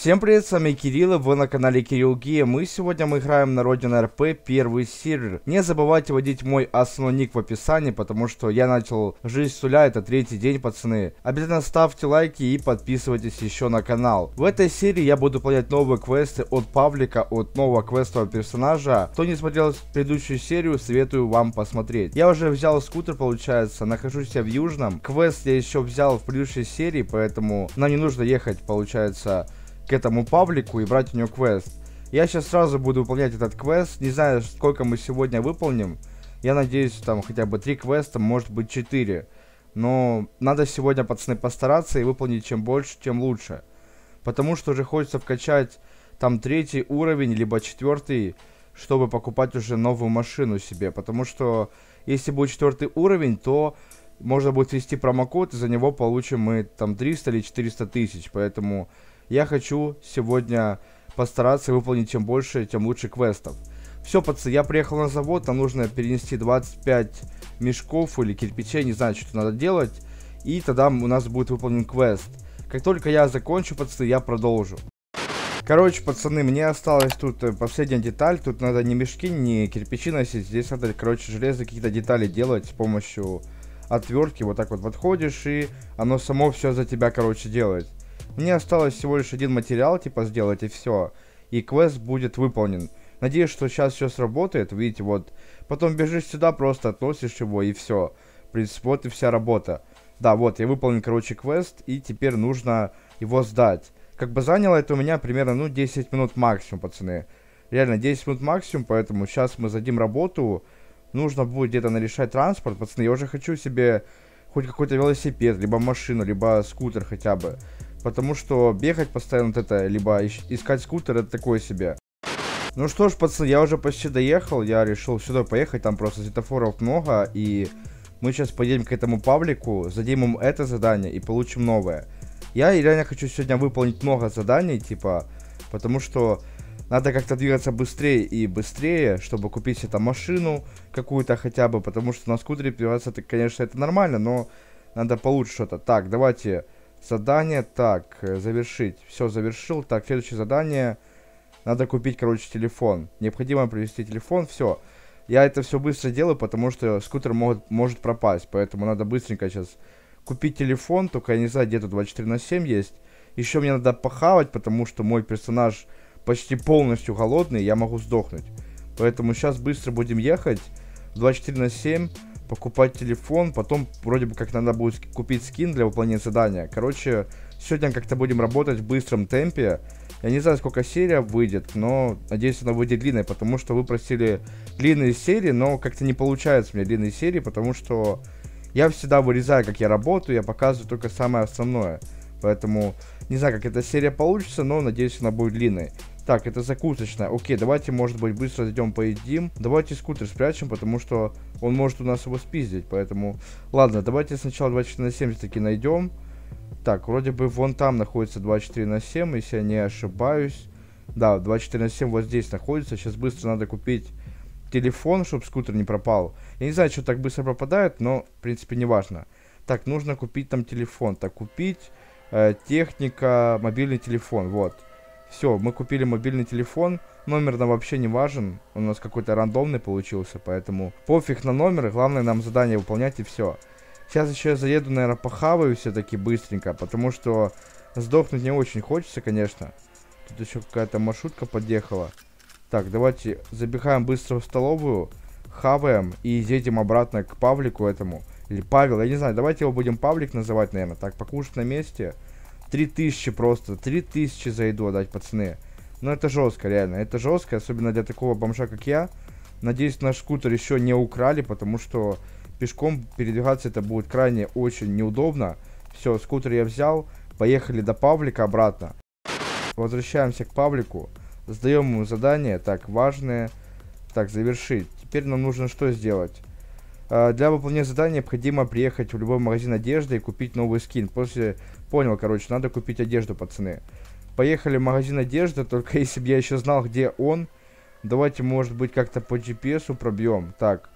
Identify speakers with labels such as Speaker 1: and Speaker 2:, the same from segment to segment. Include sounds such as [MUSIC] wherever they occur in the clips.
Speaker 1: Всем привет, с вами Кирилл, и вы на канале Кирилл Гия. Мы сегодня мы играем на Родина РП первый сервер. Не забывайте вводить мой основной ник в описании, потому что я начал жизнь с нуля, это третий день, пацаны. Обязательно ставьте лайки и подписывайтесь еще на канал. В этой серии я буду выполнять новые квесты от Павлика, от нового квестового персонажа. Кто не смотрел предыдущую серию, советую вам посмотреть. Я уже взял скутер, получается, нахожусь я в Южном. Квест я еще взял в предыдущей серии, поэтому нам не нужно ехать, получается, к этому паблику и брать у него квест. Я сейчас сразу буду выполнять этот квест. Не знаю, сколько мы сегодня выполним. Я надеюсь, там хотя бы три квеста, может быть четыре. Но надо сегодня, пацаны, постараться и выполнить чем больше, тем лучше. Потому что уже хочется вкачать там третий уровень, либо четвертый, чтобы покупать уже новую машину себе. Потому что если будет четвертый уровень, то можно будет ввести промокод, и за него получим мы там 300 или 400 тысяч. Поэтому я хочу сегодня постараться выполнить чем больше, тем лучше квестов. Все, пацаны, я приехал на завод, нам нужно перенести 25 мешков или кирпичей, не знаю, что надо делать. И тогда у нас будет выполнен квест. Как только я закончу, пацаны, я продолжу. Короче, пацаны, мне осталась тут э, последняя деталь. Тут надо не мешки, не кирпичи носить. Здесь надо, короче, железо какие-то детали делать с помощью отвертки. Вот так вот подходишь, и оно само все за тебя, короче, делает. Мне осталось всего лишь один материал, типа, сделать, и все. И квест будет выполнен. Надеюсь, что сейчас все сработает. Видите, вот. Потом бежишь сюда, просто относишь его, и все. В принципе, вот и вся работа. Да, вот, я выполнил, короче, квест, и теперь нужно его сдать. Как бы заняло это у меня примерно, ну, 10 минут максимум, пацаны. Реально, 10 минут максимум, поэтому сейчас мы задим работу. Нужно будет где-то нарешать транспорт, пацаны. Я уже хочу себе хоть какой-то велосипед, либо машину, либо скутер хотя бы. Потому что бегать постоянно вот это, либо искать скутер, это такое себе. Ну что ж, пацаны, я уже почти доехал. Я решил сюда поехать, там просто светофоров много. И мы сейчас поедем к этому паблику, зададим им это задание и получим новое. Я реально хочу сегодня выполнить много заданий, типа, потому что надо как-то двигаться быстрее и быстрее, чтобы купить себе там машину какую-то хотя бы, потому что на скутере передвигаться, это, конечно, это нормально, но надо получше что-то. Так, давайте Задание, так, э, завершить. Все, завершил. Так, следующее задание. Надо купить, короче, телефон. Необходимо привести телефон, все. Я это все быстро делаю, потому что скутер может, может пропасть. Поэтому надо быстренько сейчас купить телефон. Только я не знаю, где-то 24 на 7 есть. Еще мне надо похавать, потому что мой персонаж почти полностью голодный. Я могу сдохнуть. Поэтому сейчас быстро будем ехать. 24 на 7 покупать телефон, потом вроде бы как надо будет купить скин для выполнения задания. Короче, сегодня как-то будем работать в быстром темпе. Я не знаю, сколько серия выйдет, но надеюсь, она выйдет длинной, потому что вы просили длинные серии, но как-то не получается меня длинные серии, потому что я всегда вырезаю, как я работаю, я показываю только самое основное. Поэтому не знаю, как эта серия получится, но надеюсь, она будет длинной. Так, это закусочная. Окей, давайте, может быть, быстро зайдем поедим. Давайте скутер спрячем, потому что он может у нас его спиздить. Поэтому, ладно, давайте сначала 24 на 7 все-таки найдем. Так, вроде бы вон там находится 24 на 7, если я не ошибаюсь. Да, 24 на 7 вот здесь находится. Сейчас быстро надо купить телефон, чтобы скутер не пропал. Я не знаю, что так быстро пропадает, но, в принципе, не важно. Так, нужно купить там телефон. Так, купить э, техника, мобильный телефон, вот. Все, мы купили мобильный телефон. Номер нам вообще не важен. Он у нас какой-то рандомный получился, поэтому пофиг на номер. Главное нам задание выполнять и все. Сейчас еще я заеду, наверное, похаваю все-таки быстренько, потому что сдохнуть не очень хочется, конечно. Тут еще какая-то маршрутка подъехала. Так, давайте забегаем быстро в столовую, хаваем и едем обратно к Павлику этому. Или Павел, я не знаю, давайте его будем Павлик называть, наверное. Так, покушать на месте. 3000 просто. 3000 за еду отдать, пацаны. Ну, это жестко, реально. Это жестко, особенно для такого бомжа, как я. Надеюсь, наш скутер еще не украли, потому что пешком передвигаться это будет крайне очень неудобно. Все, скутер я взял. Поехали до Павлика обратно. Возвращаемся к Павлику. Сдаем ему задание. Так, важное. Так, завершить. Теперь нам нужно что сделать? А, для выполнения задания необходимо приехать в любой магазин одежды и купить новый скин. После... Понял, короче, надо купить одежду, пацаны. Поехали в магазин одежды, только [LAUGHS] если бы я еще знал, где он. Давайте, может быть, как-то по GPS пробьем. Так,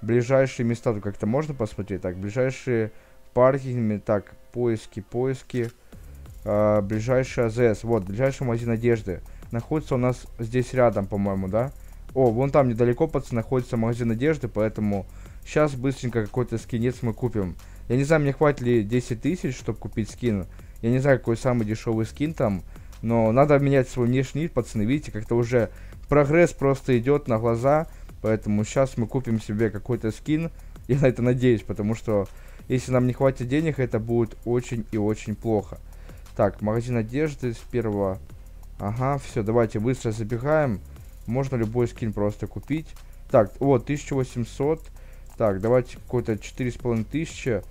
Speaker 1: ближайшие места тут как-то можно посмотреть. Так, ближайшие паркинги. Так, поиски, поиски. А, ближайший АЗС. Вот, ближайший магазин одежды. Находится у нас здесь рядом, по-моему, да? О, вон там недалеко, пацаны, находится магазин одежды, поэтому сейчас быстренько какой-то скинец мы купим. Я не знаю, мне хватит ли 10 тысяч, чтобы купить скин. Я не знаю, какой самый дешевый скин там. Но надо менять свой внешний вид, пацаны. Видите, как-то уже прогресс просто идет на глаза. Поэтому сейчас мы купим себе какой-то скин. Я на это надеюсь, потому что если нам не хватит денег, это будет очень и очень плохо. Так, магазин одежды с первого. Ага, все, давайте быстро забегаем. Можно любой скин просто купить. Так, вот, 1800. Так, давайте какой-то 4500.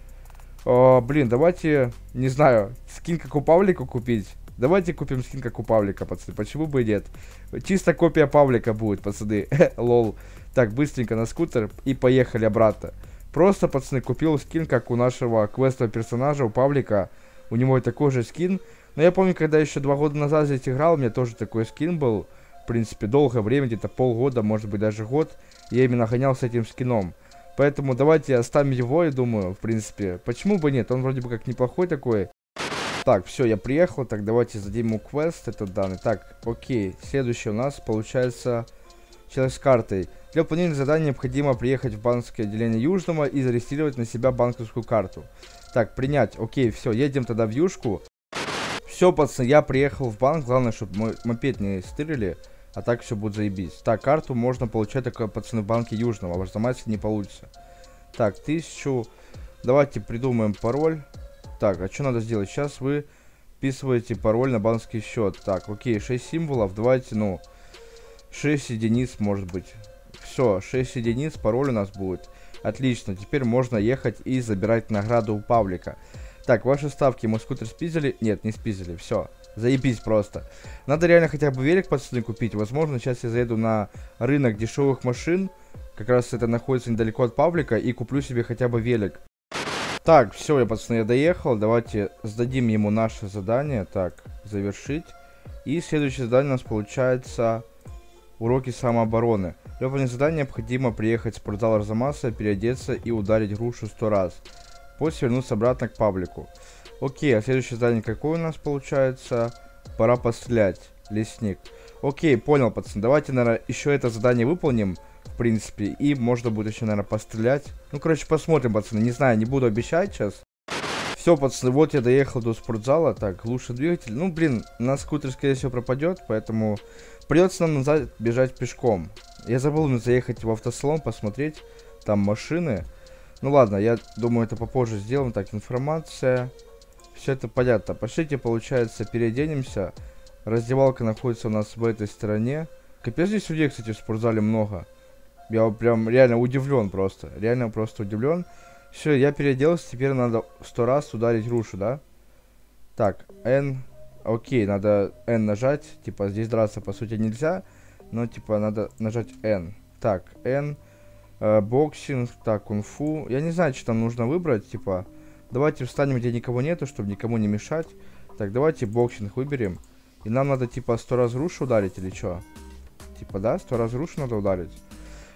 Speaker 1: О, блин, давайте, не знаю, скин как у Павлика купить. Давайте купим скин как у Павлика, пацаны. Почему бы и нет? Чисто копия Павлика будет, пацаны. [LAUGHS] Лол. Так, быстренько на скутер и поехали обратно. Просто, пацаны, купил скин, как у нашего квестового персонажа, у Павлика. У него такой же скин. Но я помню, когда еще два года назад здесь играл, у меня тоже такой скин был. В принципе, долгое время, где-то полгода, может быть, даже год. Я именно гонял с этим скином. Поэтому давайте оставим его, я думаю, в принципе. Почему бы нет? Он вроде бы как неплохой такой. Так, все, я приехал. Так, давайте зададим ему квест, этот данный. Так, окей. Следующий у нас получается человек с картой. Для выполнения задания необходимо приехать в банковское отделение Южного и зарегистрировать на себя банковскую карту. Так, принять. Окей, все, едем тогда в Юшку. Все, пацаны, я приехал в банк. Главное, чтобы мой мопед не стырили. А так все будет заебись. Так, карту можно получать только, пацаны, в банке Южного. А в не получится. Так, тысячу. Давайте придумаем пароль. Так, а что надо сделать? Сейчас вы вписываете пароль на банковский счет. Так, окей, 6 символов. Давайте, ну, 6 единиц, может быть. Все, 6 единиц, пароль у нас будет. Отлично, теперь можно ехать и забирать награду у Павлика. Так, ваши ставки мы скутер спизили? Нет, не спизили, все. Заебись просто. Надо реально хотя бы велик, пацаны, купить. Возможно, сейчас я заеду на рынок дешевых машин. Как раз это находится недалеко от Павлика. И куплю себе хотя бы велик. Так, все, я, пацаны, я доехал. Давайте сдадим ему наше задание. Так, завершить. И следующее задание у нас получается уроки самообороны. Для выполнения задания необходимо приехать в спортзал Арзамаса, переодеться и ударить грушу сто раз. После вернуться обратно к паблику. Окей, а следующее задание какое у нас получается? Пора пострелять. Лесник. Окей, понял, пацаны. Давайте, наверное, еще это задание выполним в принципе. И можно будет еще, наверное, пострелять. Ну, короче, посмотрим, пацаны. Не знаю, не буду обещать сейчас. Все, пацаны, вот я доехал до спортзала. Так, лучше двигатель. Ну, блин, на скутер, скорее всего, пропадет, поэтому придется нам назад бежать пешком. Я забыл заехать в автосалон, посмотреть. Там машины. Ну ладно, я думаю, это попозже сделаем. Так, информация. Все это понятно. Пошлите, получается, переоденемся. Раздевалка находится у нас в этой стороне. Капец, здесь людей, кстати, в спортзале много. Я прям реально удивлен просто. Реально просто удивлен. Все, я переоделся, теперь надо сто раз ударить рушу, да? Так, N. Окей, надо N нажать. Типа, здесь драться, по сути, нельзя. Но, типа, надо нажать N. Так, N. Э, боксинг, так, кунг-фу. Я не знаю, что там нужно выбрать, типа. Давайте встанем, где никого нету, чтобы никому не мешать. Так, давайте боксинг выберем. И нам надо, типа, сто раз рушу ударить или что? Типа, да, сто раз рушу надо ударить.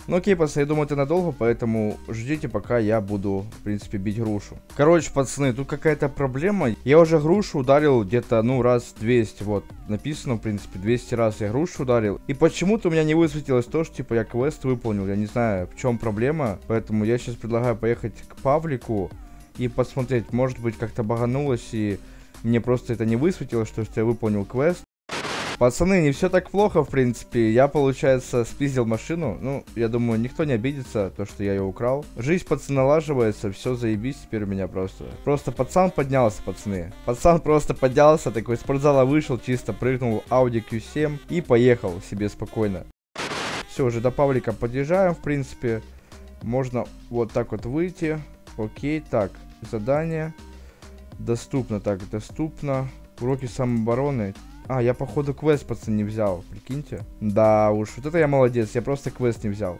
Speaker 1: Ну окей, пацаны, я думаю, это надолго, поэтому ждите, пока я буду, в принципе, бить грушу. Короче, пацаны, тут какая-то проблема. Я уже грушу ударил где-то, ну, раз 200, вот. Написано, в принципе, 200 раз я грушу ударил. И почему-то у меня не высветилось то, что, типа, я квест выполнил. Я не знаю, в чем проблема. Поэтому я сейчас предлагаю поехать к Павлику и посмотреть, может быть, как-то баганулось и мне просто это не высветилось, что я выполнил квест. Пацаны, не все так плохо, в принципе. Я, получается, спиздил машину. Ну, я думаю, никто не обидится, то, что я ее украл. Жизнь, пацаны, налаживается, все заебись теперь у меня просто. Просто пацан поднялся, пацаны. Пацан просто поднялся, такой из спортзала вышел, чисто прыгнул Audi Q7 и поехал себе спокойно. Все, уже до Павлика подъезжаем, в принципе. Можно вот так вот выйти. Окей, так, задание. Доступно, так, доступно. Уроки самообороны. А, я походу квест, пацан, не взял, прикиньте. Да уж, вот это я молодец, я просто квест не взял.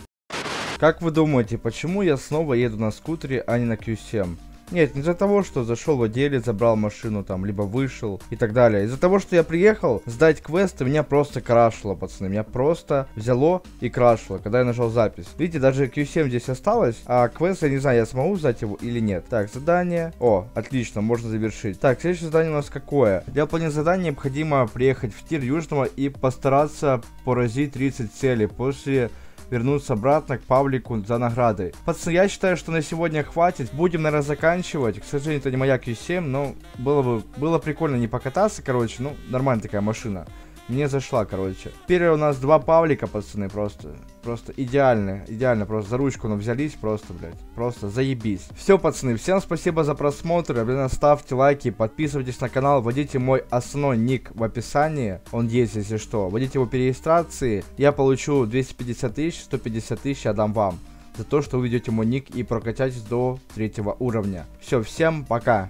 Speaker 1: Как вы думаете, почему я снова еду на скутере, а не на Q7? Нет, не из-за того, что зашел в отделе, забрал машину там, либо вышел и так далее. Из-за того, что я приехал сдать квест, и меня просто крашило, пацаны. Меня просто взяло и крашило, когда я нажал запись. Видите, даже Q7 здесь осталось, а квест, я не знаю, я смогу сдать его или нет. Так, задание. О, отлично, можно завершить. Так, следующее задание у нас какое? Для выполнения задания необходимо приехать в тир Южного и постараться поразить 30 целей. После вернуться обратно к Павлику за наградой. Пацаны, я считаю, что на сегодня хватит. Будем, наверное, заканчивать. К сожалению, это не моя Q7, но было бы было прикольно не покататься, короче. Ну, нормальная такая машина. Мне зашла, короче. Теперь у нас два Павлика, пацаны, просто. Просто идеально, идеально. Просто за ручку ну, взялись, просто, блядь. Просто заебись. Все, пацаны, всем спасибо за просмотр. Обязательно ставьте лайки, подписывайтесь на канал, вводите мой основной ник в описании. Он есть, если что. Вводите его переестрации. Я получу 250 тысяч, 150 тысяч я дам вам за то, что вы ведете мой ник и прокачаетесь до третьего уровня. Все, всем пока.